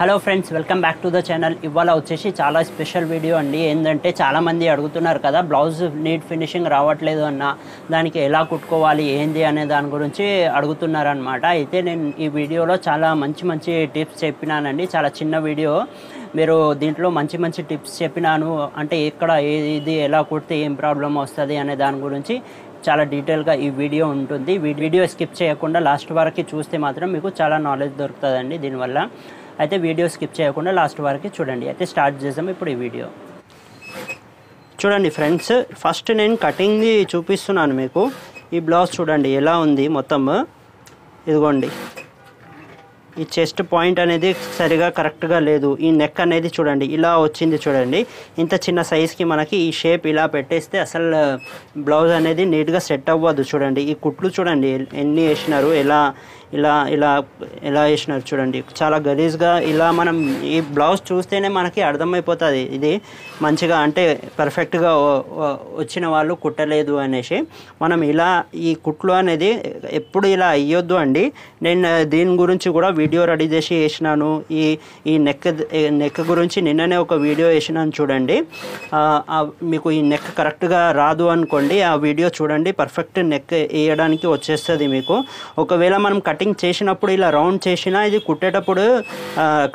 Hello friends welcome back to the channel ఇవాళ వచ్చేసి చాలా స్పెషల్ వీడియో అండి. ఏంటంటే చాలామంది అడుగుతున్నారు కదా బ్లౌజ్ నీట్ ఫినిషింగ్ రావట్లేదు అన్న దానికి ఎలా కుట్టుకోవాలి ఏంది అనే దాని గురించి అడుగుతున్నారు అనమాట అయితే నేను ఈ వీడియోలో చాలా మంచి మంచి టిప్స్ చెప్పినానండి. చాలా చిన్న వీడియో మీరు దీంట్లో మంచి మంచి టిప్స్ చెప్పినాను. అంటే ఎక్కడ ఏ- ఇది ఎలా కుడితే ఏం ప్రాబ్లం వస్తుంది అనే దాని గురించి చాలా డీటెయిల్గా ఈ వీడియో ఉంటుంది. వీ- వీడియో స్కిప్ చేయకుండా లాస్ట్ వరకు చూస్తే మాత్రం మీకు చాలా నాలెడ్జ్ దొరుకుతుందండి దీనివల్ల. అయితే వీడియో స్కిప్ చేయకుండా లాస్ట్ వరకు చూడండి. అయితే స్టార్ట్ చేద్దాం ఇప్పుడు ఈ వీడియో. చూడండి ఫ్రెండ్స్ ఫస్ట్ నేను కటింగ్ది చూపిస్తున్నాను మీకు. ఈ బ్లౌజ్ చూడండి ఎలా ఉంది మొత్తం. ఇదిగోండి. ఈ చెస్ట్ పాయింట్ అనేది సరిగా కరెక్ట్గా లేదు. ఈ నెక్ అనేది చూడండి ఇలా వచ్చింది చూడండి. ఇంత చిన్న సైజ్కి మనకి ఈ షేప్ ఇలా పెట్టేస్తే అసలు బ్లౌజ్ అనేది నీట్గా సెట్ అవ్వదు చూడండి. ఈ కుట్లు చూడండి ఎన్ని వేసినారు ఎలా ఇలా ఇలా ఎలా వేసినారు చూడండి. చాలా గలీజ్గా ఇలా మనం ఈ బ్లౌజ్ చూస్తేనే మనకి అర్థమైపోతుంది. ఇది మంచిగా అంటే పర్ఫెక్ట్గా వచ్చిన వాళ్ళు కుట్టలేదు అనేసి. మనం ఇలా ఈ కుట్లు అనేది ఎప్పుడు ఇలా అయ్యొద్దు అండి. నేను దీని గురించి కూడా వీడియో రెడీ చేసి వేసినాను. ఈ ఈ నెక్ నెక్ గురించి నిన్ననే ఒక వీడియో వేసినాను చూడండి. మీకు ఈ నెక్ కరెక్ట్గా రాదు అనుకోండి ఆ వీడియో చూడండి. పర్ఫెక్ట్ నెక్ వేయడానికి వచ్చేస్తుంది మీకు. ఒకవేళ మనం కటింగ్ చేసినప్పుడు ఇలా రౌండ్ చేసినా ఇది కుట్టేటప్పుడు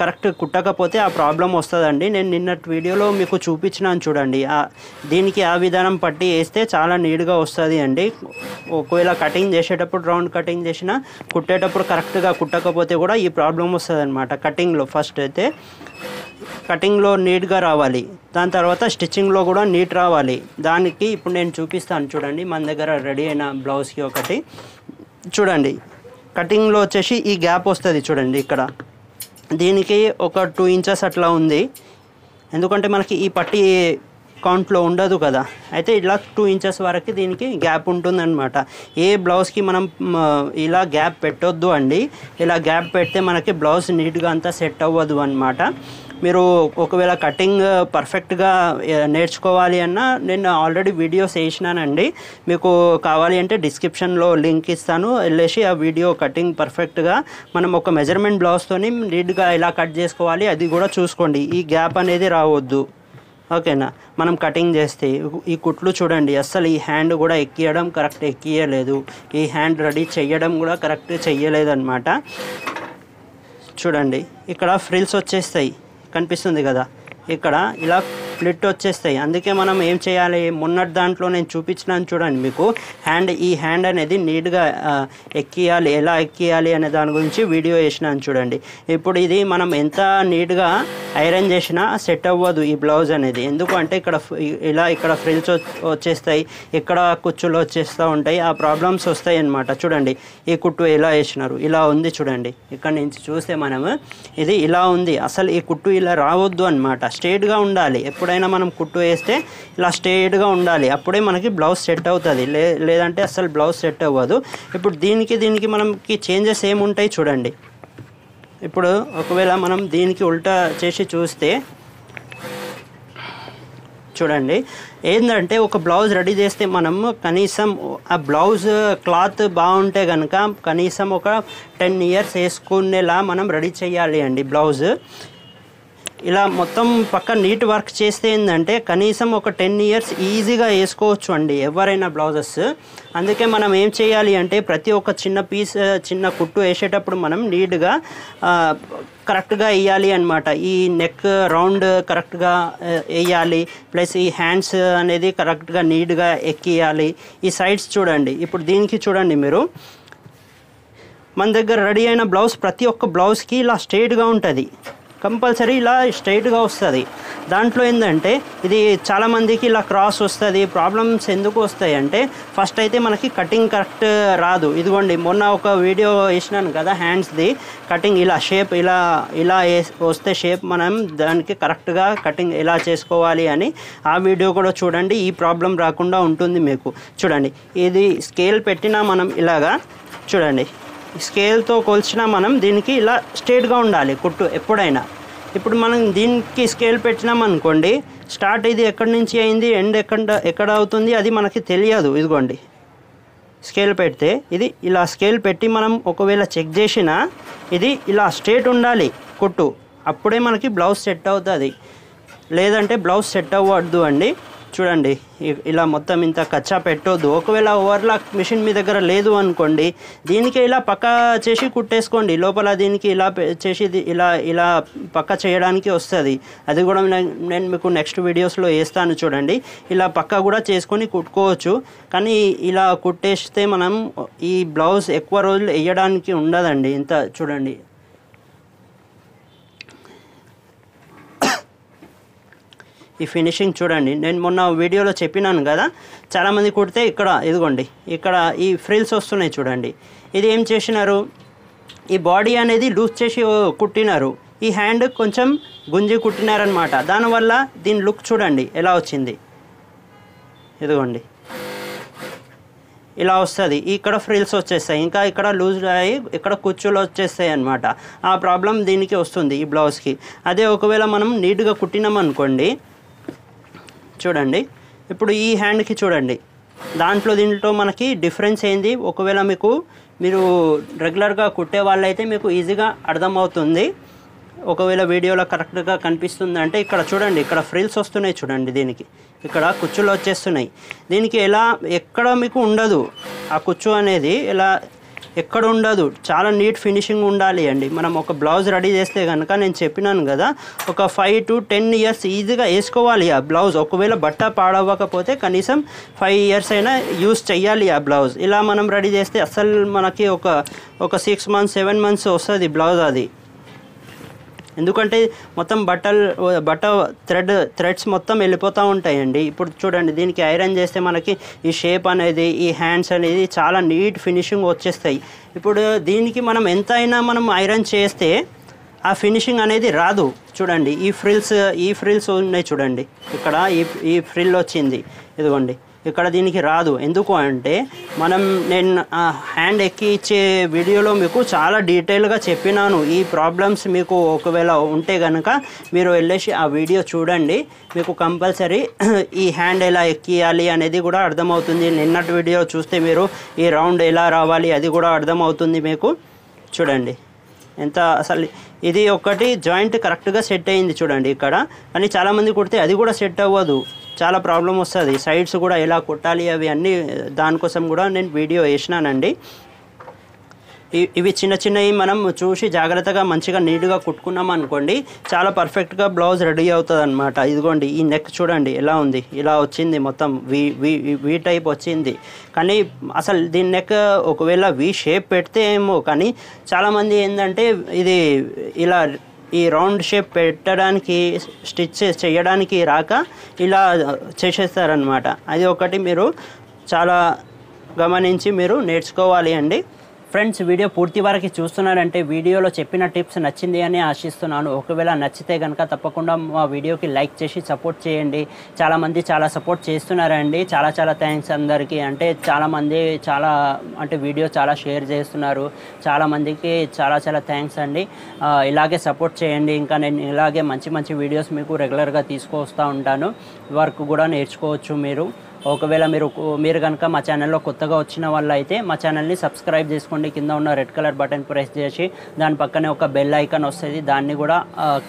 కరెక్ట్ కుట్టకపోతే ఆ ప్రాబ్లం వస్తుందండి. నేను నిన్నటి వీడియోలో మీకు చూపించినాను చూడండి. దీనికి ఆ విధానం పట్టి వేస్తే చాలా నీట్గా వస్తుంది అండి. ఒకవేళ కటింగ్ చేసేటప్పుడు రౌండ్ కటింగ్ చేసినా కుట్టేటప్పుడు కరెక్ట్గా కుట్టకపోతే కూడా ఈ ప్రాబ్లం వస్తుంది అనమాట కటింగ్లో ఫస్ట్ అయితే కటింగ్లో నీట్గా రావాలి. దాని తర్వాత స్టిచ్చింగ్లో కూడా నీట్ రావాలి. దానికి ఇప్పుడు నేను చూపిస్తాను చూడండి. మన దగ్గర రెడీ అయిన బ్లౌజ్కి ఒకటి. చూడండి. కటింగ్లో వచ్చేసి ఈ గ్యాప్ వస్తుంది చూడండి ఇక్కడ. దీనికి ఒక టూ ఇంచెస్ అట్లా ఉంది. ఎందుకంటే మనకి ఈ పట్టి కౌంట్లో ఉండదు కదా. అయితే ఇలా టూ ఇంచెస్ వరకు దీనికి గ్యాప్ ఉంటుందన్నమాట. ఏ బ్లౌజ్కి మనం ఇలా గ్యాప్ పెట్టొద్దు అండి. ఇలా గ్యాప్ పెడితే మనకి బ్లౌజ్ నీట్గా అంతా సెట్ అవ్వదు అనమాట మీరు ఒకవేళ కటింగ్ పర్ఫెక్ట్గా నేర్చుకోవాలి అన్నా నేను ఆల్రెడీ వీడియోస్ వేసినానండి మీకు కావాలి అంటే డిస్క్రిప్షన్లో లింక్ ఇస్తాను. వెళ్ళేసి ఆ వీడియో కటింగ్ పర్ఫెక్ట్గా మనం ఒక మెజర్మెంట్ బ్లౌజ్తోని నీట్గా ఎలా కట్ చేసుకోవాలి అది కూడా చూసుకోండి. ఈ గ్యాప్ అనేది రావద్దు. ఓకేనా? మనం కటింగ్ చేస్తే ఈ కుట్లు చూడండి అస్సలు ఈ హ్యాండ్ కూడా ఎక్కియడం కరెక్ట్ ఎక్కియలేదు. ఈ హ్యాండ్ రెడీ చేయడం కూడా కరెక్ట్ చెయ్యలేదన్నమాట. చూడండి ఇక్కడ ఫ్రిల్స్ వచ్చేస్తాయి. కనిపిస్తుంది కదా? ఇక్కడ ఇలా స్ప్లిట్ వచ్చేస్తాయి. అందుకే మనం ఏం చేయాలి? మొన్నటి దాంట్లో నేను చూపించినాను చూడండి మీకు. హ్యాండ్ ఈ హ్యాండ్ అనేది నీట్గా ఎక్కియాలి. ఎలా ఎక్కియాలి అనే దాని గురించి వీడియో వేసినాను చూడండి. ఇప్పుడు ఇది మనం ఎంత నీట్గా ఐరన్ చేసినా సెట్ అవ్వదు ఈ బ్లౌజ్ అనేది. ఎందుకంటే ఇక్కడ ఇలా ఇక్కడ ఫ్రిల్స్ వచ్చేస్తాయి ఇక్కడ కుచ్చులు వచ్చేస్తూ ఉంటాయి ఆ ప్రాబ్లమ్స్ వస్తాయి అన్నమాట. చూడండి ఈ కుట్టు ఎలా వేసినారు? ఇలా ఉంది చూడండి. ఇక్కడ నుంచి చూస్తే మనము ఇది ఇలా ఉంది. అసలు ఈ కుట్టు ఇలా రావద్దు అనమాట స్ట్రేట్గా ఉండాలి. ఎప్పుడు ఎప్పుడైనా మనం కుట్టు వేస్తే ఇలా స్ట్రేట్గా ఉండాలి. అప్పుడే మనకి బ్లౌజ్ సెట్ అవుతుంది. లే లేదంటే అసలు బ్లౌజ్ సెట్ అవ్వదు. ఇప్పుడు దీనికి దీనికి మనకి చేంజెస్ ఏముంటాయి చూడండి. ఇప్పుడు ఒకవేళ మనం దీనికి ఉల్టా చేసి చూస్తే చూడండి. ఏంటంటే ఒక బ్లౌజ్ రెడీ చేస్తే మనం కనీసం ఆ బ్లౌజ్ క్లాత్ బాగుంటే కనుక కనీసం ఒక టెన్ ఇయర్స్ వేసుకునేలా మనం రెడీ చేయాలి అండి బ్లౌజ్. ఇలా మొత్తం పక్క నీట్ వర్క్ చేస్తే ఏంటంటే కనీసం ఒక టెన్ ఇయర్స్ ఈజీగా వేసుకోవచ్చు అండి ఎవరైనా బ్లౌజెస్. అందుకే మనం ఏం చేయాలి అంటే ప్రతి ఒక్క చిన్న పీస్ చిన్న కుట్టు వేసేటప్పుడు మనం నీట్గా కరెక్ట్గా వేయాలి అనమాట ఈ నెక్ రౌండ్ కరెక్ట్గా వేయాలి. ప్లస్ ఈ హ్యాండ్స్ అనేది కరెక్ట్గా నీట్గా ఎక్కియాలి. ఈ సైడ్స్ చూడండి. ఇప్పుడు దీనికి చూడండి మీరు. మన దగ్గర రెడీ అయిన బ్లౌజ్ ప్రతి ఒక్క బ్లౌజ్కి ఇలా స్ట్రేట్గా ఉంటుంది. కంపల్సరీ ఇలా స్ట్రైట్గా వస్తుంది. దాంట్లో ఏంటంటే ఇది చాలామందికి ఇలా క్రాస్ వస్తుంది ప్రాబ్లమ్స్ ఎందుకు వస్తాయి అంటే ఫస్ట్ అయితే మనకి కటింగ్ కరెక్ట్ రాదు. ఇదిగోండి మొన్న ఒక వీడియో వేసినాను కదా హ్యాండ్స్ది. కటింగ్ ఇలా షేప్ ఇలా ఇలా వస్తే షేప్ మనం దానికి కరెక్ట్గా కటింగ్ ఎలా చేసుకోవాలి అని ఆ వీడియో కూడా చూడండి. ఈ ప్రాబ్లం రాకుండా ఉంటుంది మీకు. చూడండి ఇది స్కేల్ పెట్టినా మనం ఇలాగా చూడండి. స్కేల్తో కొలిచినా మనం దీనికి ఇలా స్ట్రేట్గా ఉండాలి కుట్టు ఎప్పుడైనా. ఇప్పుడు మనం దీనికి స్కేల్ పెట్టినాం అనుకోండి స్టార్ట్ ఇది ఎక్కడి నుంచి అయింది ఎండ్ ఎక్కడ ఎక్కడ అవుతుంది అది మనకి తెలియదు ఇదిగోండి. స్కేల్ పెడితే ఇది ఇలా స్కేల్ పెట్టి మనం ఒకవేళ చెక్ చేసినా ఇది ఇలా స్ట్రేట్ ఉండాలి కుట్టు. అప్పుడే మనకి బ్లౌజ్ సెట్ అవుతుంది. లేదంటే బ్లౌజ్ సెట్ అవ్వద్దు అండి. చూడండి ఇలా మొత్తం ఇంత కచ్చా పెట్టొద్దు. ఒకవేళ ఓవర్లాక్ మిషన్ మీ దగ్గర లేదు అనుకోండి దీనికి ఇలా పక్క చేసి కుట్టేసుకోండి. లోపల దీనికి ఇలా చేసి ఇలా ఇలా పక్క చేయడానికి వస్తుంది. అది కూడా నేను మీకు నెక్స్ట్ వీడియోస్లో వేస్తాను చూడండి. ఇలా పక్క కూడా చేసుకొని కుట్టుకోవచ్చు. కానీ ఇలా కుట్టేస్తే మనం ఈ బ్లౌజ్ ఎక్కువ రోజులు వేయడానికి ఉండదండి. ఇంత చూడండి. ఈ ఫినిషింగ్ చూడండి. నేను మొన్న వీడియోలో చెప్పినాను కదా చాలామంది కుడితే ఇక్కడ ఇదిగోండి ఇక్కడ ఈ ఫ్రిల్స్ వస్తున్నాయి చూడండి. ఇది ఏం చేసినారు? ఈ బాడీ అనేది లూజ్ చేసి కుట్టినారు. ఈ హ్యాండ్ కొంచెం గుంజి కుట్టినారనమాట దానివల్ల దీని లుక్ చూడండి ఎలా వచ్చింది. ఇదిగోండి. ఇలా వస్తుంది. ఇక్కడ ఫ్రిల్స్ వచ్చేస్తాయి. ఇంకా ఇక్కడ లూజ్ అయ్యి ఇక్కడ కుచ్చులు వచ్చేస్తాయి అనమాట ఆ ప్రాబ్లం దీనికి వస్తుంది ఈ బ్లౌజ్కి అదే ఒకవేళ మనం నీట్గా కుట్టినాం అనుకోండి చూడండి. ఇప్పుడు ఈ హ్యాండ్కి చూడండి. దాంట్లో దీంట్లో మనకి డిఫరెన్స్ ఏంది? ఒకవేళ మీకు మీరు రెగ్యులర్గా కుట్టే వాళ్ళైతే మీకు ఈజీగా అర్థమవుతుంది. ఒకవేళ వీడియోలో కరెక్ట్గా కనిపిస్తుంది అంటే ఇక్కడ చూడండి ఇక్కడ ఫ్రిల్స్ వస్తున్నాయి చూడండి దీనికి. ఇక్కడ కుచ్చులు వచ్చేస్తున్నాయి. దీనికి ఎలా ఎక్కడ మీకు ఉండదు. ఆ కుచ్చు అనేది ఇలా ఎక్కడ ఉండదు చాలా నీట్ ఫినిషింగ్ ఉండాలి అండి. మనం ఒక బ్లౌజ్ రెడీ చేస్తే కనుక నేను చెప్పినాను కదా ఒక ఫైవ్ టు టెన్ ఇయర్స్ ఈజీగా వేసుకోవాలి ఆ బ్లౌజ్. ఒకవేళ బట్ట పాడవ్వకపోతే కనీసం ఫైవ్ ఇయర్స్ అయినా యూస్ చేయాలి ఆ బ్లౌజ్. ఇలా మనం రెడీ చేస్తే అసలు మనకి ఒక ఒక సిక్స్ మంత్స్ సెవెన్ మంత్స్ వస్తుంది బ్లౌజ్ అది. ఎందుకంటే మొత్తం బట్టలు బట్ట థ్రెడ్ థ్రెడ్స్ మొత్తం వెళ్ళిపోతూ ఉంటాయండి. ఇప్పుడు చూడండి దీనికి ఐరన్ చేస్తే మనకి ఈ షేప్ అనేది ఈ హ్యాండ్స్ అనేది చాలా నీట్ ఫినిషింగ్ వచ్చేస్తాయి. ఇప్పుడు దీనికి మనం ఎంత అయినా మనం ఐరన్ చేస్తే ఆ ఫినిషింగ్ అనేది రాదు. చూడండి ఈ ఫ్రిల్స్ ఈ ఫ్రిల్స్ ఉన్నాయి చూడండి. ఇక్కడ ఈ ఈ ఫ్రిల్ వచ్చింది. ఇదిగోండి. ఇక్కడ దీనికి రాదు. ఎందుకు అంటే మనం నేను హ్యాండ్ ఎక్కి ఇచ్చే వీడియోలో మీకు చాలా డీటెయిల్గా చెప్పినాను. ఈ ప్రాబ్లమ్స్ మీకు ఒకవేళ ఉంటే కనుక మీరు వెళ్ళేసి ఆ వీడియో చూడండి. మీకు కంపల్సరీ ఈ హ్యాండ్ ఎలా ఎక్కియాలి అనేది కూడా అర్థమవుతుంది. నిన్నటి వీడియో చూస్తే మీరు ఈ రౌండ్ ఎలా రావాలి అది కూడా అర్థమవుతుంది మీకు. చూడండి. ఎంత అసలు ఇది ఒకటి జాయింట్ కరెక్ట్గా సెట్ అయింది చూడండి ఇక్కడ. కానీ చాలామంది కుడితే అది కూడా సెట్ అవ్వదు. చాలా ప్రాబ్లం వస్తుంది. సైడ్స్ కూడా ఎలా కొట్టాలి అవి అన్నీ దానికోసం కూడా నేను వీడియో వేసినానండి. ఇవి చిన్న చిన్నవి మనం చూసి జాగ్రత్తగా మంచిగా నీట్గా కుట్టుకున్నాం అనుకోండి చాలా పర్ఫెక్ట్గా బ్లౌజ్ రెడీ అవుతుంది అనమాట ఇదిగోండి ఈ నెక్ చూడండి ఎలా ఉంది? ఇలా వచ్చింది మొత్తం వి వి వి టైప్ వచ్చింది. కానీ అసలు దీని నెక్ ఒకవేళ వి షేప్ పెడితే ఏమో కానీ చాలామంది ఏంటంటే ఇది ఇలా ఈ రౌండ్ షేప్ పెట్టడానికి స్టిచ్ చేయడానికి రాక ఇలా చేసేస్తారనమాట అది ఒకటి మీరు చాలా గమనించి మీరు నేర్చుకోవాలి అండి. ఫ్రెండ్స్ వీడియో పూర్తి వరకు చూస్తున్నారంటే వీడియోలో చెప్పిన టిప్స్ నచ్చింది అని ఆశిస్తున్నాను. ఒకవేళ నచ్చితే కనుక తప్పకుండా మా వీడియోకి లైక్ చేసి సపోర్ట్ చేయండి. చాలామంది చాలా సపోర్ట్ చేస్తున్నారండి. చాలా చాలా థ్యాంక్స్ అందరికీ. అంటే చాలామంది చాలా అంటే వీడియో చాలా షేర్ చేస్తున్నారు. చాలామందికి చాలా చాలా థ్యాంక్స్ అండి. ఇలాగే సపోర్ట్ చేయండి. ఇంకా నేను ఇలాగే మంచి మంచి వీడియోస్ మీకు రెగ్యులర్గా తీసుకొస్తూ ఉంటాను. వర్క్ కూడా నేర్చుకోవచ్చు మీరు. ఒకవేళ మీరు మీరు కనుక మా ఛానల్లో కొత్తగా వచ్చిన వాళ్ళు అయితే మా ఛానల్ని సబ్స్క్రైబ్ చేసుకోండి. కింద ఉన్న రెడ్ కలర్ బటన్ ప్రెస్ చేసి దాని పక్కనే ఒక బెల్ ఐకాన్ వస్తుంది. దాన్ని కూడా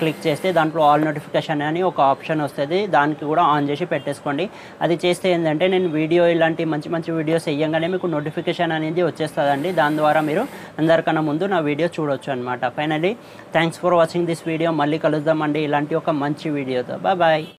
క్లిక్ చేస్తే దాంట్లో ఆల్ నోటిఫికేషన్ అని ఒక ఆప్షన్ వస్తుంది. దానికి కూడా ఆన్ చేసి పెట్టేసుకోండి. అది చేస్తే ఏంటంటే నేను వీడియో ఇలాంటి మంచి మంచి వీడియోస్ వేయంగానే మీకు నోటిఫికేషన్ అనేది వచ్చేస్తుందండి. దాని ద్వారా మీరు అందరికన్నా ముందు నా వీడియో చూడొచ్చు అనమాట finally thanks for watching this video మళ్ళీ కలుద్దామండి. ఇలాంటి ఒక మంచి వీడియోతో బాయ్